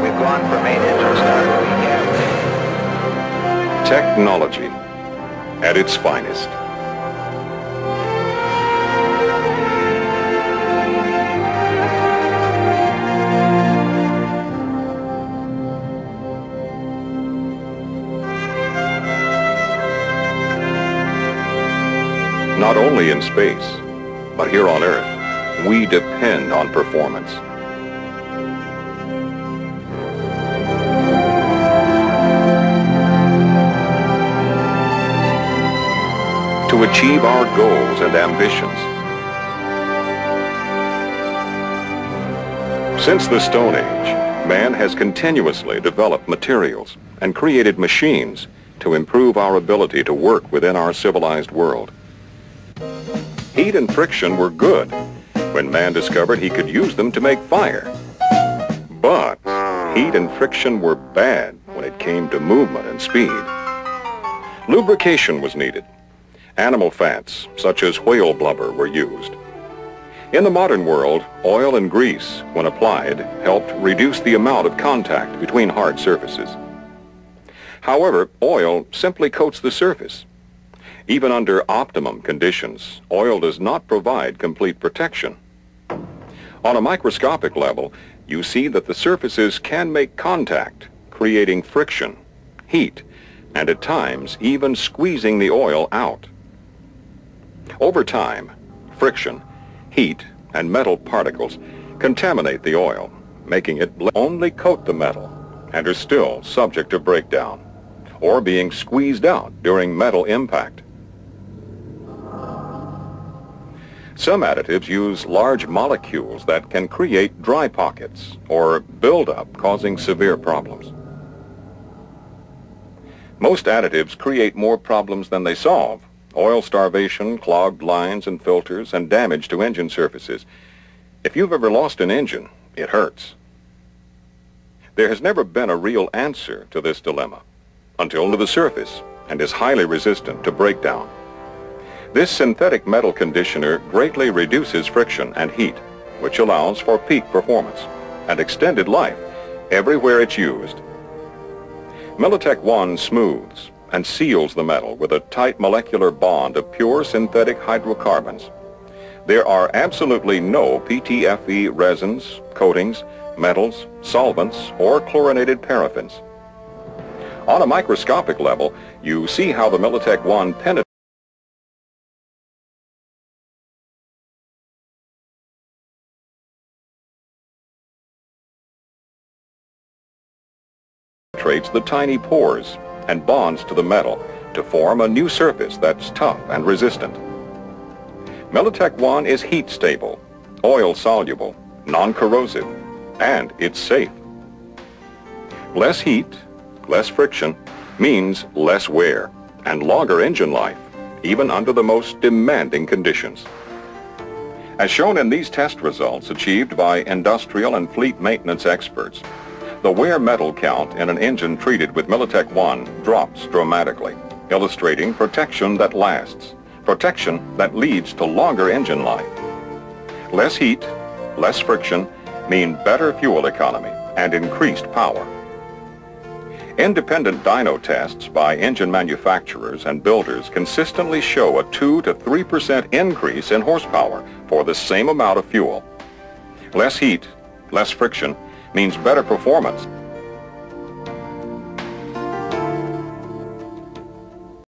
we've gone from. Technology at its finest. Not only in space, but here on Earth, we depend on performance. To achieve our goals and ambitions. Since the Stone Age, man has continuously developed materials and created machines to improve our ability to work within our civilized world. Heat and friction were good when man discovered he could use them to make fire. But heat and friction were bad when it came to movement and speed. Lubrication was needed. Animal fats, such as whale blubber, were used. In the modern world, oil and grease, when applied, helped reduce the amount of contact between hard surfaces. However, oil simply coats the surface even under optimum conditions, oil does not provide complete protection. On a microscopic level, you see that the surfaces can make contact, creating friction, heat, and at times even squeezing the oil out. Over time, friction, heat, and metal particles contaminate the oil, making it only coat the metal and are still subject to breakdown or being squeezed out during metal impact. Some additives use large molecules that can create dry pockets or buildup causing severe problems. Most additives create more problems than they solve. Oil starvation, clogged lines and filters, and damage to engine surfaces. If you've ever lost an engine, it hurts. There has never been a real answer to this dilemma until to the surface and is highly resistant to breakdown. This synthetic metal conditioner greatly reduces friction and heat, which allows for peak performance and extended life everywhere it's used. Militec 1 smooths and seals the metal with a tight molecular bond of pure synthetic hydrocarbons. There are absolutely no PTFE resins, coatings, metals, solvents, or chlorinated paraffins. On a microscopic level, you see how the Militec 1 penetrates the tiny pores and bonds to the metal to form a new surface that's tough and resistant. Militec 1 is heat stable, oil soluble, non-corrosive, and it's safe. Less heat, less friction, means less wear and longer engine life, even under the most demanding conditions. As shown in these test results achieved by industrial and fleet maintenance experts, the wear metal count in an engine treated with Militec 1 drops dramatically, illustrating protection that lasts, protection that leads to longer engine life. Less heat, less friction mean better fuel economy and increased power. Independent dyno tests by engine manufacturers and builders consistently show a 2 to 3% increase in horsepower for the same amount of fuel. Less heat, less friction, means better performance